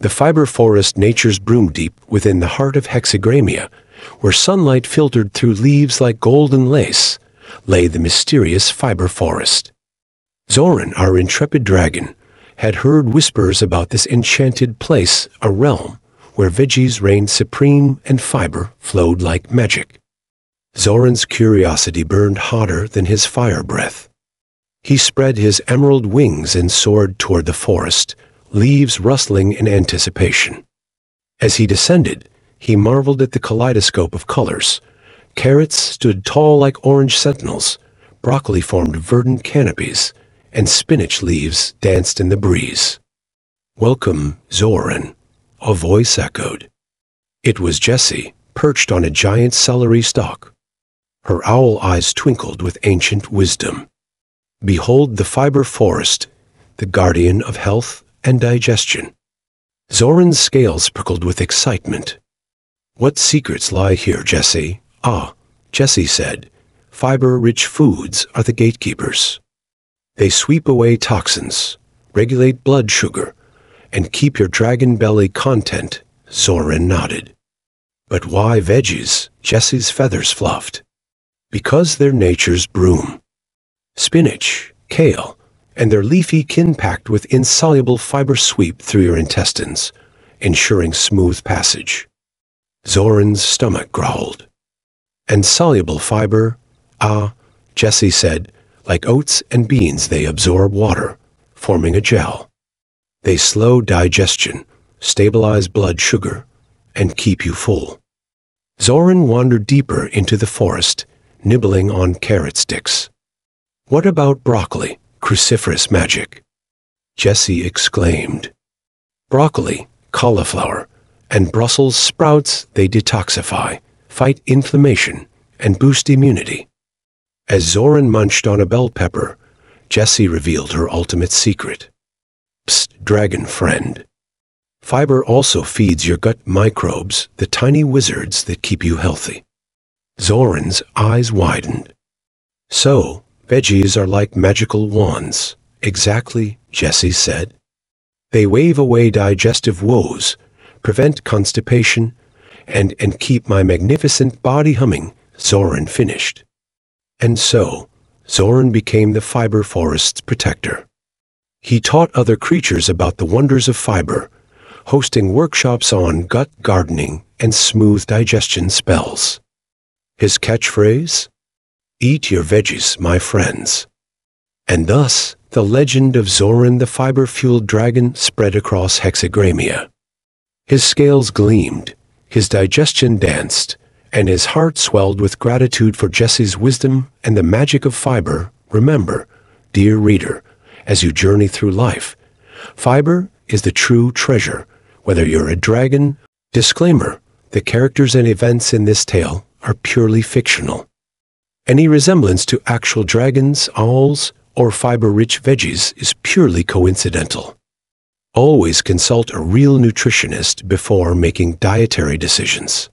The fiber forest nature's broom deep within the heart of Hexagramia, where sunlight filtered through leaves like golden lace, lay the mysterious fiber forest. Zoran, our intrepid dragon, had heard whispers about this enchanted place, a realm where veggies reigned supreme and fiber flowed like magic. Zoran's curiosity burned hotter than his fire breath. He spread his emerald wings and soared toward the forest, leaves rustling in anticipation. As he descended, he marveled at the kaleidoscope of colors. Carrots stood tall like orange sentinels, broccoli formed verdant canopies, and spinach leaves danced in the breeze. Welcome, Zoran, a voice echoed. It was Jessie, perched on a giant celery stalk. Her owl eyes twinkled with ancient wisdom. Behold the fiber forest, the guardian of health and digestion. Zoran's scales prickled with excitement. What secrets lie here, Jessie? Ah, Jessie said, fiber-rich foods are the gatekeepers. They sweep away toxins, regulate blood sugar, and keep your dragon belly content, Zoran nodded. But why veggies? Jessie's feathers fluffed because they're nature's broom. Spinach, kale, and their leafy kin packed with insoluble fiber sweep through your intestines, ensuring smooth passage. Zoran's stomach growled. And soluble fiber, ah, Jessie said, like oats and beans they absorb water, forming a gel. They slow digestion, stabilize blood sugar, and keep you full. Zoran wandered deeper into the forest nibbling on carrot sticks. What about broccoli, cruciferous magic? Jessie exclaimed. Broccoli, cauliflower, and Brussels sprouts they detoxify, fight inflammation, and boost immunity. As Zoran munched on a bell pepper, Jessie revealed her ultimate secret. Psst, dragon friend. Fiber also feeds your gut microbes, the tiny wizards that keep you healthy. Zoran's eyes widened. So, veggies are like magical wands, exactly, Jessie said. They wave away digestive woes, prevent constipation, and, and keep my magnificent body humming, Zoran finished. And so, Zoran became the fiber forest's protector. He taught other creatures about the wonders of fiber, hosting workshops on gut gardening and smooth digestion spells. His catchphrase? Eat your veggies, my friends. And thus, the legend of Zoran the fiber-fueled dragon spread across Hexagramia. His scales gleamed, his digestion danced, and his heart swelled with gratitude for Jessie's wisdom and the magic of fiber. Remember, dear reader, as you journey through life, fiber is the true treasure, whether you're a dragon. Disclaimer, the characters and events in this tale are purely fictional. Any resemblance to actual dragons, owls, or fiber-rich veggies is purely coincidental. Always consult a real nutritionist before making dietary decisions.